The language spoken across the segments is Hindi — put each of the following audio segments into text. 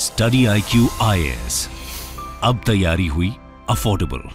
स्टडी आई क्यू आई अब तैयारी हुई अफोर्डेबल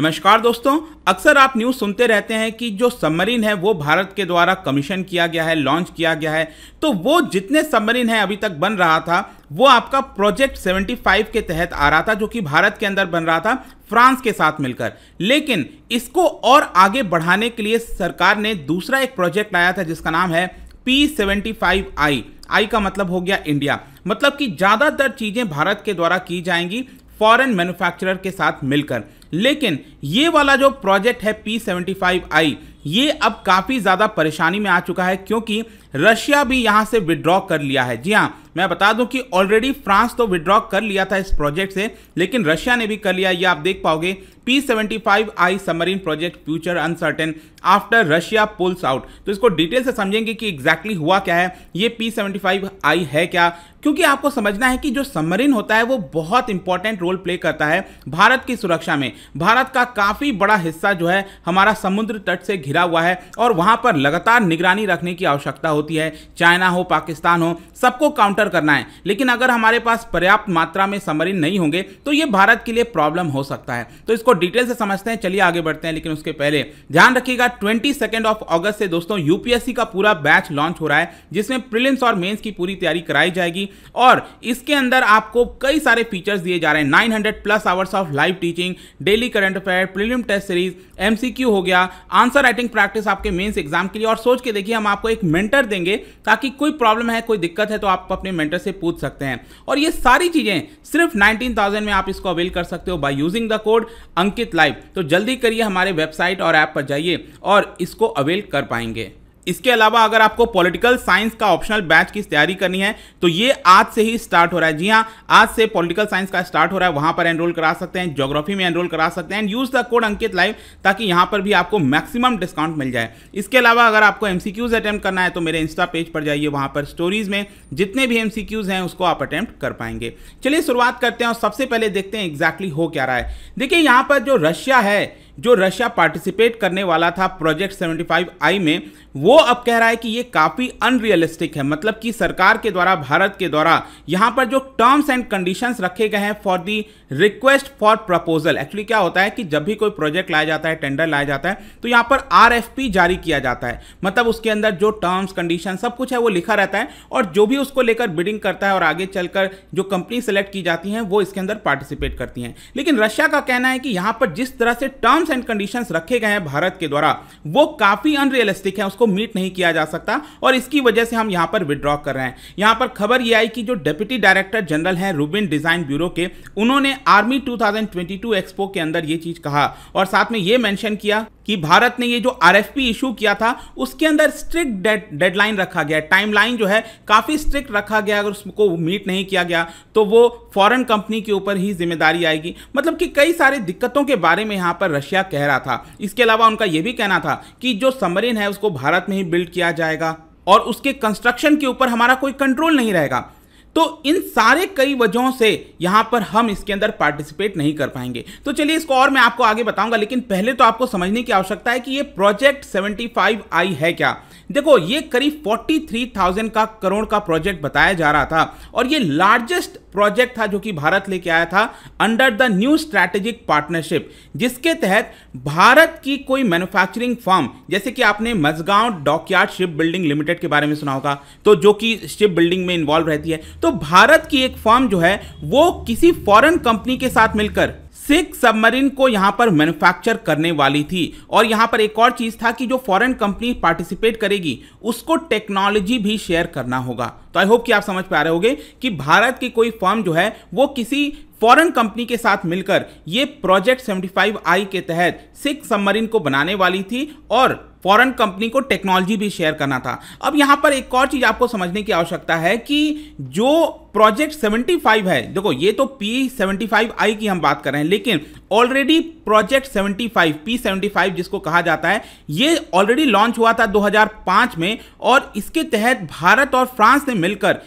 नमस्कार दोस्तों, अक्सर आप न्यूज़ सुनते रहते हैं कि जो सबमरीन है, वो भारत के द्वारा कमीशन किया गया है लॉन्च किया गया है। तो वो जितने सबमरीन है अभी तक बन रहा था, वो आपका प्रोजेक्ट 75 के तहत आ रहा था, जो कि भारत के अंदर बन रहा था। फ्रांस के साथ मिलकर। लेकिन इसको और आगे बढ़ाने के लिए सरकार ने दूसरा एक प्रोजेक्ट लाया था, जिसका नाम है P seventy five I I का मतलब हो गया इंडिया। मतलब कि ज़्यादातर चीज़ें भारत के द्वारा की जाएँगी फॉरेन मैन्युफैक्चरर के साथ मिलकर। लेकिन ये वाला जो प्रोजेक्ट है पी सेवेंटी फाइव आई ये अब काफ़ी ज़्यादा परेशानी में आ चुका है, क्योंकि रशिया भी यहाँ से विड्रॉ कर लिया है। जी हाँ मैं बता दूँ कि ऑलरेडी फ्रांस तो विड्रॉ कर लिया था इस प्रोजेक्ट से, लेकिन रशिया ने भी कर लिया। ये आप देख पाओगे P seventy five I submarine project future uncertain after Russia pulls out तो इसको डिटेल से समझेंगे कि एग्जैक्टली exactly हुआ क्या है, ये पी सेवेंटी फाइव आई है क्या? क्योंकि आपको समझना है कि जो सबमरीन होता है, वो बहुत इंपॉर्टेंट रोल प्ले करता है भारत की सुरक्षा में। भारत का काफ़ी बड़ा हिस्सा जो है, हमारा समुद्र तट से घिरा हुआ है और वहाँ पर लगातार निगरानी रखने की आवश्यकता है, चाइना हो, पाकिस्तान हो, सबको काउंटर करना है। लेकिन अगर हमारे पास पर्याप्त मात्रा में सबमरीन नहीं होंगे तो ये भारत के लिए प्रॉब्लम हो सकता है। तो इसको डिटेल से समझते हैं, चलिए आगे बढ़ते हैं, लेकिन उसके पहले। ध्यान रखिएगा, ट्वेंटी ऑफ़ अगस्त से दोस्तों, यूपीएससी का पूरा बैच लॉन्च हो रहा है, जिसमें प्रिलिम्स और मेन्स की पूरी तैयारी कराई जाएगी, और इसके अंदर आपको कई सारे फीचर्स दिए जा रहे हैं। 900 plus hours of live teaching, daily current affair, prelim test series, MCQ हो गया, आंसर राइटिंग प्रैक्टिस आपके मेंस एग्ज़ाम के लिए, और सोच के देखिए, हम आपको एक मेंटर देंगे ताकि कोई प्रॉब्लम है कोई दिक्कत है तो आप अपने मेंटर से पूछ सकते हैं। और ये सारी चीज़ें सिर्फ़ 19,000 में आप इसको अवेल कर सकते हो by using the code Ankit live तो जल्दी करिए हमारे वेबसाइट और ऐप पर जाइए और इसको अवेल कर पाएँगे। इसके अलावा अगर आपको पॉलिटिकल साइंस का ऑप्शनल बैच की तैयारी करनी है तो ये आज से ही स्टार्ट हो रहा है। जी हाँ आज से पॉलिटिकल साइंस का स्टार्ट हो रहा है। वहाँ पर एनरोल करा सकते हैं ज्योग्राफी में एनरोल करा सकते हैं and use the code Ankit live ताकि यहाँ पर भी आपको मैक्सिमम डिस्काउंट मिल जाए। इसके अलावा अगर आपको एमसीक्यूज अटेम्प्ट करना है तो मेरे इंस्टा पेज पर जाइए, वहाँ पर स्टोरीज में जितने भी एमसीक्यूज हैं, उसको आप अटेम्प्ट कर पाएँगे। चलिए शुरुआत करते हैं और सबसे पहले देखते हैं एग्जैक्टली हो क्या रहा है। देखिए, यहाँ पर जो रशिया है जो रशिया पार्टिसिपेट करने वाला था प्रोजेक्ट 75 आई में, वो अब कह रहा है कि ये काफ़ी अनरियलिस्टिक है। मतलब कि सरकार के द्वारा, भारत के द्वारा यहाँ पर जो टर्म्स एंड कंडीशंस रखे गए हैं for the request for proposal actually क्या होता है कि जब भी कोई प्रोजेक्ट लाया जाता है टेंडर लाया जाता है तो यहाँ पर आरएफपी जारी किया जाता है। मतलब उसके अंदर जो टर्म्स कंडीशन सब कुछ है, वो लिखा रहता है और जो भी उसको लेकर बिडिंग करता है और आगे चलकर जो कंपनी सेलेक्ट की जाती हैं, वो इसके अंदर पार्टिसिपेट करती हैं। लेकिन रशिया का कहना है कि यहाँ पर जिस तरह से टर्म्स एंड कंडीशंस रखे गए हैं भारत के द्वारा। वो काफ़ी अनरियलिस्टिक है, उसको मीट नहीं किया जा सकता और इसकी वजह से हम यहाँ पर विड्रॉ कर रहे हैं। यहाँ पर खबर यह आई कि जो डेप्यूटी डायरेक्टर जनरल हैं रूबिन डिज़ाइन ब्यूरो के, उन्होंने आर्मी 2022 एक्सपो के अंदर ये चीज़ कहा और साथ में ये मेंशन किया कि भारत ने ये जो आरएफपी इशू किया था, उसके अंदर स्ट्रिक्ट डेडलाइन रखा गया टाइमलाइन जो है, काफ़ी स्ट्रिक्ट रखा गया अगर उसको मीट नहीं किया गया तो वो फॉरेन कंपनी के ऊपर ही ज़िम्मेदारी आएगी। मतलब कि कई सारी दिक्कतों के बारे में यहाँ पर रशिया कह रहा था? इसके अलावा उनका यह भी कहना था कि जो सबमरीन है, उसको भारत में ही बिल्ड किया जाएगा और उसके कंस्ट्रक्शन के ऊपर हमारा कोई कंट्रोल नहीं रहेगा। तो इन सारे कई वजहों से यहाँ पर हम इसके अंदर पार्टिसिपेट नहीं कर पाएँगे। तो चलिए इसको और मैं आपको आगे बताऊँगा लेकिन पहले तो आपको समझने की आवश्यकता है कि ये प्रोजेक्ट 75 आई है क्या? देखो ये करीब 43,000 का करोड़ का प्रोजेक्ट बताया जा रहा था और ये लार्जेस्ट प्रोजेक्ट था जो कि भारत लेके आया था under the new strategic partnership जिसके तहत भारत की कोई मैन्युफैक्चरिंग फर्म जैसे कि आपने Mazagon dockyard ship building limited के बारे में सुना होगा तो जो कि शिप बिल्डिंग में इन्वॉल्व रहती है तो भारत की एक फर्म जो है, वो किसी फॉरेन कंपनी के साथ मिलकर सिख सबमरीन को यहाँ पर मैन्युफैक्चर करने वाली थी। और यहाँ पर एक और चीज़ था कि जो फॉरेन कंपनी पार्टिसिपेट करेगी, उसको टेक्नोलॉजी भी शेयर करना होगा। तो आई होप कि आप समझ पा रहे होगे कि भारत की कोई फर्म जो है, वो किसी फॉरेन कंपनी के साथ मिलकर ये प्रोजेक्ट 75 आई के तहत सिख सबमरीन को बनाने वाली थी। और फॉरेन कंपनी को टेक्नोलॉजी भी शेयर करना था। अब यहाँ पर एक और चीज़ आपको समझने की आवश्यकता है कि जो प्रोजेक्ट 75 है, देखो ये तो पी 75 आई की हम बात कर रहे हैं, लेकिन ऑलरेडी प्रोजेक्ट 75 पी 75 जिसको कहा जाता है, ये ऑलरेडी लॉन्च हुआ था 2005 में और इसके तहत भारत और फ्रांस ने मिलकर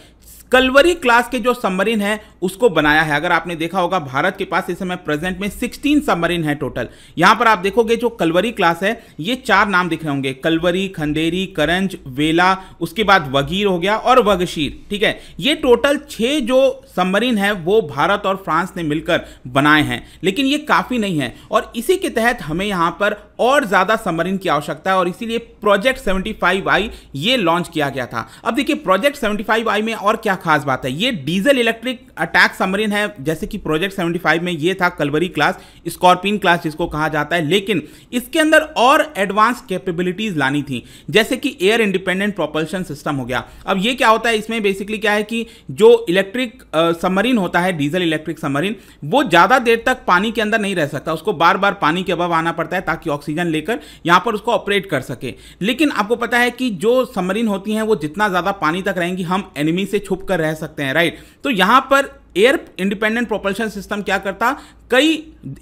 कलवरी क्लास के जो सबमरीन है उसको बनाया है। अगर आपने देखा होगा, भारत के पास इस समय प्रेजेंट में 16 सबमरीन है टोटल यहाँ पर आप देखोगे, जो कलवरी क्लास है, ये चार नाम दिख रहे होंगे। कलवरी खंदेरी करंज, वेला, उसके बाद वगीर हो गया और वगशीर, ठीक है? ये टोटल छह जो सबमरीन है, वो भारत और फ्रांस ने मिलकर बनाए हैं। लेकिन ये काफ़ी नहीं है। और इसी के तहत हमें यहाँ पर और ज़्यादा सबमरीन की आवश्यकता है और इसीलिए प्रोजेक्ट 75 आई ये लॉन्च किया गया था। अब देखिए प्रोजेक्ट 75 आई में और क्या खास बात है? ये डीजल इलेक्ट्रिक अटैक सबमरीन है, जैसे कि प्रोजेक्ट 75 में ये था कलवरी क्लास स्कॉर्पिन क्लास जिसको कहा जाता है, लेकिन इसके अंदर और एडवांस कैपेबिलिटीज लानी थी, जैसे कि एयर इंडिपेंडेंट प्रोपल्शन सिस्टम हो गया। अब ये क्या होता है, इसमें बेसिकली क्या है कि जो इलेक्ट्रिक सबमरीन होता है डीजल इलेक्ट्रिक सबमरीन वो ज़्यादा देर तक पानी के अंदर नहीं रह सकता, उसको बार बार पानी के अभाव आना पड़ता है ताकि ऑक्सीजन लेकर यहाँ पर उसको ऑपरेट कर सके। लेकिन आपको पता है कि जो सबमरीन होती हैं, वो जितना ज़्यादा पानी तक रहेंगी, हम एनिमी से छुप कर रह सकते हैं राइट तो यहाँ पर एयर इंडिपेंडेंट प्रोपल्शन सिस्टम क्या करता? कई,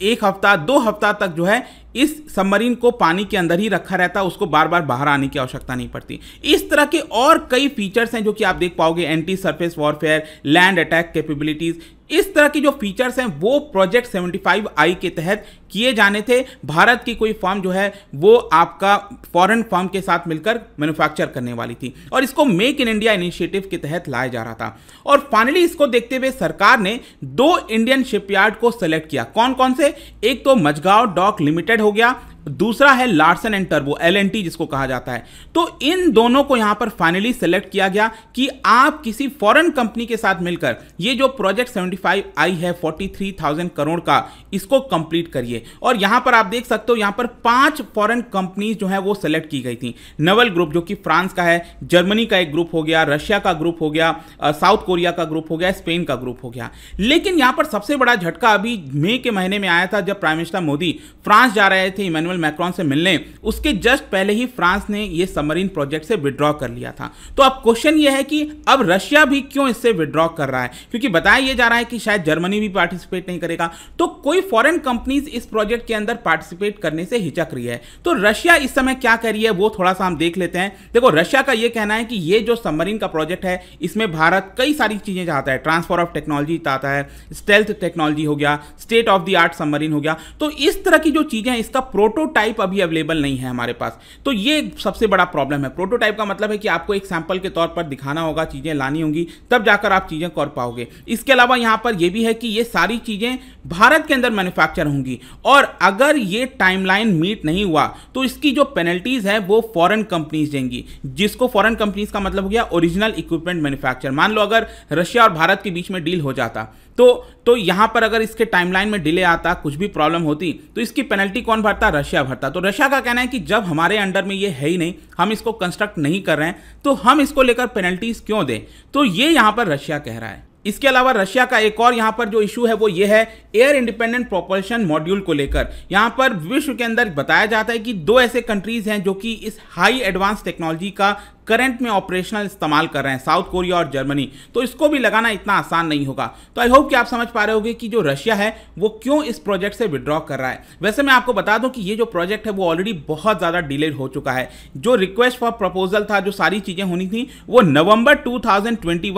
एक हफ़्ता, दो हफ़्ता तक जो है, इस सबमरीन को पानी के अंदर ही रखा रहता, उसको बार बार बाहर आने की आवश्यकता नहीं पड़ती। इस तरह के और कई फीचर्स हैं जो कि आप देख पाओगे anti surface warfare land attack capabilities इस तरह की जो फीचर्स हैं, वो प्रोजेक्ट 75 आई के तहत किए जाने थे। भारत की कोई फर्म जो है, वो आपका फॉरेन फर्म के साथ मिलकर मैन्युफैक्चर करने वाली थी और इसको मेक इन इंडिया इनिशिएटिव के तहत लाया जा रहा था। और फाइनली इसको देखते हुए सरकार ने दो इंडियन शिपयार्ड को सेलेक्ट किया। कौन कौन से? एक तो मजगांव डॉक लिमिटेड हो गया दूसरा है लार्सन एंड टर्बो एलएनटी जिसको कहा जाता है। तो इन दोनों को यहाँ पर फाइनली सेलेक्ट किया गया कि आप किसी फॉरेन कंपनी के साथ मिलकर ये जो प्रोजेक्ट 75 आई है 43,000 करोड़ का इसको कंप्लीट करिए। और यहाँ पर आप देख सकते हो यहाँ पर पाँच फॉरेन कंपनीज़ जो है वो सेलेक्ट की गई थी। नवल ग्रुप जो कि फ्रांस का है जर्मनी का एक ग्रुप हो गया रशिया का ग्रुप हो गया साउथ कोरिया का ग्रुप हो गया स्पेन का ग्रुप हो गया। लेकिन यहाँ पर सबसे बड़ा झटका अभी मई के महीने में आया था जब प्राइम मिनिस्टर मोदी फ्रांस जा रहे थे इमैनुअल मैक्रॉन से मिलने, उसके जस्ट पहले ही फ्रांस ने ये सबमरीन प्रोजेक्ट से विड्रॉ कर लिया था। तो अब क्वेश्चन ये है कि अब रशिया भी क्यों इससे विड्रॉ कर रहा है? क्योंकि बताया यह जा रहा है कि शायद जर्मनी भी पार्टिसिपेट नहीं करेगा। तो कोई फॉरेन कंपनीज़ इस प्रोजेक्ट के अंदर पार्टिसिपेट करने से हिचक रही है। तो रशिया इस समय क्या कर रही है, वो थोड़ा सा हम देख लेते हैं। देखो, रशिया का यह कहना है कि ये जो सबमरीन का प्रोजेक्ट है, इसमें भारत कई सारी चीज़ें चाहता है। ट्रांसफ़र ऑफ़ टेक्नोलॉजी चाहता है स्टेल्थ टेक्नोलॉजी हो गया state of the art submarine हो गया। तो इस तरह की जो चीज़ें इसका प्रोटोटाइप अभी अवेलेबल नहीं है हमारे पास। तो ये सबसे बड़ा प्रॉब्लम है। प्रोटोटाइप का मतलब है कि आपको एक सैंपल के तौर पर दिखाना होगा, चीज़ें लानी होंगी, तब जाकर आप चीज़ें कर पाओगे। इसके अलावा यहाँ पर यह भी है कि ये सारी चीज़ें भारत के अंदर मैन्युफैक्चर होंगी। और अगर ये टाइमलाइन मीट नहीं हुआ तो इसकी जो पेनल्टीज है, वो फॉरेन कंपनीज़ देंगी। जिसको फॉरेन कंपनीज़ का मतलब हो गया ओरिजिनल इक्विपमेंट मैन्युफैक्चर मान लो अगर रशिया और भारत के बीच में डील हो जाता। तो तो यहाँ पर अगर इसके टाइमलाइन में डिले आता, कुछ भी प्रॉब्लम होती तो इसकी पेनल्टी कौन भरता? रशिया भरता। तो रशिया का कहना है कि जब हमारे अंडर में ये है ही नहीं, हम इसको कंस्ट्रक्ट नहीं कर रहे हैं तो हम इसको लेकर पेनल्टीज क्यों दें? तो ये यहाँ पर रशिया कह रहा है। इसके अलावा रशिया का एक और यहाँ पर जो इशू है, वो ये है एयर इंडिपेंडेंट प्रोपल्शन मॉड्यूल को लेकर। यहाँ पर विश्व के अंदर बताया जाता है कि दो ऐसे कंट्रीज़ हैं जो कि इस हाई एडवांस टेक्नोलॉजी का करंट में ऑपरेशनल इस्तेमाल कर रहे हैं, साउथ कोरिया और जर्मनी। तो इसको भी लगाना इतना आसान नहीं होगा। तो आई होप कि आप समझ पा रहे होगे कि जो रशिया है, वो क्यों इस प्रोजेक्ट से विड्रॉ कर रहा है। वैसे मैं आपको बता दूँ कि ये जो प्रोजेक्ट है, वो ऑलरेडी बहुत ज़्यादा डिलेड हो चुका है। जो रिक्वेस्ट फॉर प्रपोजल था, जो सारी चीज़ें होनी थी, वो नवंबर टू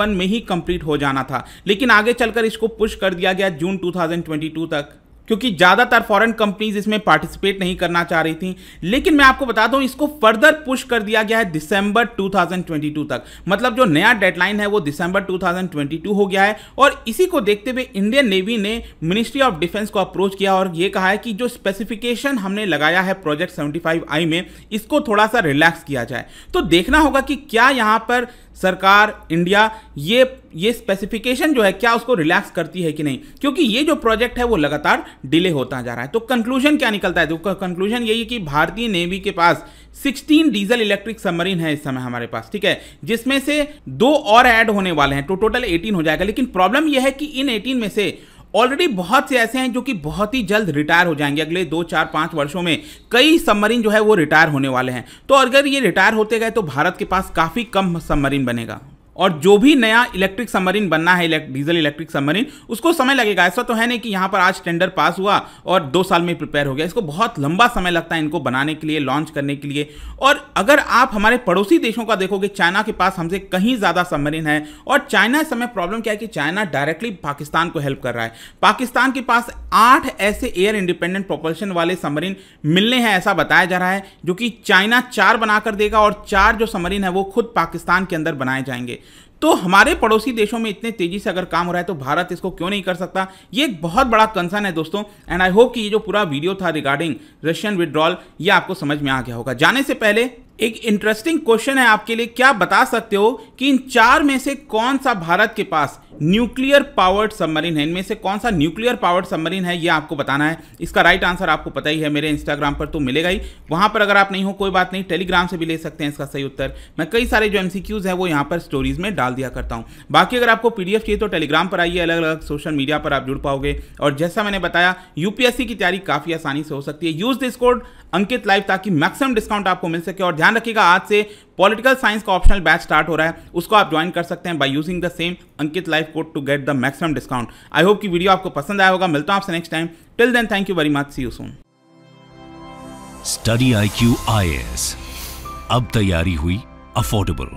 में ही कंप्लीट हो जाना था। लेकिन आगे चलकर इसको पुश कर दिया गया जून टू तक। क्योंकि ज़्यादातर फॉरेन कंपनीज़ इसमें पार्टिसिपेट नहीं करना चाह रही थी। लेकिन मैं आपको बता दूँ, इसको फर्दर पुश कर दिया गया है दिसंबर 2022 तक। मतलब जो नया डेडलाइन है, वो दिसंबर 2022 हो गया है। और इसी को देखते हुए इंडियन नेवी ने मिनिस्ट्री ऑफ़ डिफेंस को अप्रोच किया और ये कहा है कि जो स्पेसिफिकेशन हमने लगाया है प्रोजेक्ट सेवेंटी आई में, इसको थोड़ा सा रिलैक्स किया जाए। तो देखना होगा कि क्या यहाँ पर सरकार, इंडिया, ये ये स्पेसिफिकेशन जो है, क्या उसको रिलैक्स करती है कि नहीं? क्योंकि ये जो प्रोजेक्ट है, वो लगातार डिले होता जा रहा है। तो कंक्लूजन क्या निकलता है? तो कंक्लूजन यही है कि भारतीय नेवी के पास 16 डीजल इलेक्ट्रिक सबमरीन है इस समय हमारे पास, ठीक है? जिसमें से दो और ऐड होने वाले हैं। तो टोटल 18 हो जाएगा। लेकिन प्रॉब्लम यह है कि इन 18 में से ऑलरेडी बहुत से ऐसे हैं जो कि बहुत ही जल्द रिटायर हो जाएँगे। अगले दो, चार, पाँच वर्षों में कई सबमरीन जो है वो रिटायर होने वाले हैं। तो अगर ये रिटायर होते गए तो भारत के पास काफ़ी कम सबमरीन बनेगा। और जो भी नया इलेक्ट्रिक सबमरीन बनना है डीजल इलेक्ट्रिक सबमरीन उसको समय लगेगा। ऐसा तो है नहीं कि यहाँ पर आज टेंडर पास हुआ और दो साल में प्रिपेयर हो गया। इसको बहुत लंबा समय लगता है इनको बनाने के लिए लॉन्च करने के लिए। और अगर आप हमारे पड़ोसी देशों का देखोगे, चाइना के पास हमसे कहीं ज़्यादा सबमरीन है और चाइना इस समय प्रॉब्लम क्या है कि चाइना डायरेक्टली पाकिस्तान को हेल्प कर रहा है। पाकिस्तान के पास आठ ऐसे एयर इंडिपेंडेंट प्रोपल्शन वाले सबमरीन मिलने हैं, ऐसा बताया जा रहा है, जो कि चाइना चार बनाकर देगा और चार जो सबमरीन है वो खुद पाकिस्तान के अंदर बनाए जाएँगे। तो हमारे पड़ोसी देशों में इतने तेज़ी से अगर काम हो रहा है तो भारत इसको क्यों नहीं कर सकता? ये एक बहुत बड़ा कंसर्न है दोस्तों एंड आई होप कि ये जो पूरा वीडियो था रिगार्डिंग रशियन विड्रॉल ये आपको समझ में आ गया होगा। जाने से पहले एक इंटरेस्टिंग क्वेश्चन है आपके लिए। क्या बता सकते हो कि इन चार में से कौन सा भारत के पास न्यूक्लियर पावर्ड सबमरीन है? इनमें से कौन सा न्यूक्लियर पावर्ड सबमरीन है? ये आपको बताना है। इसका राइट आंसर आपको पता ही है मेरे इंस्टाग्राम पर तो मिलेगा ही। वहाँ पर अगर आप नहीं हो, कोई बात नहीं टेलीग्राम से भी ले सकते हैं इसका सही उत्तर। मैं कई सारे जो एमसीक्यूज है, वो यहाँ पर स्टोरीज में डाल दिया करता हूँ। बाकी अगर आपको पीडीएफ चाहिए तो टेलीग्राम पर आइए अलग अलग सोशल मीडिया पर आप जुड़ पाओगे। और जैसा मैंने बताया यूपीएससी की तैयारी काफ़ी आसानी से हो सकती है। Use this code Ankit live ताकि मैक्सिमम डिस्काउंट आपको मिल सके और ध्यान रखिएगा, आज से पॉलिटिकल साइंस का ऑप्शनल बैच स्टार्ट हो रहा है। उसको आप ज्वाइन कर सकते हैं by using the same Ankit life code to get the maximum discount I hope कि वीडियो आपको पसंद आया होगा। मिलता हूँ आपसे next time till then thank you very much see you soon study I Q I S अब तैयारी हुई अफोर्डेबल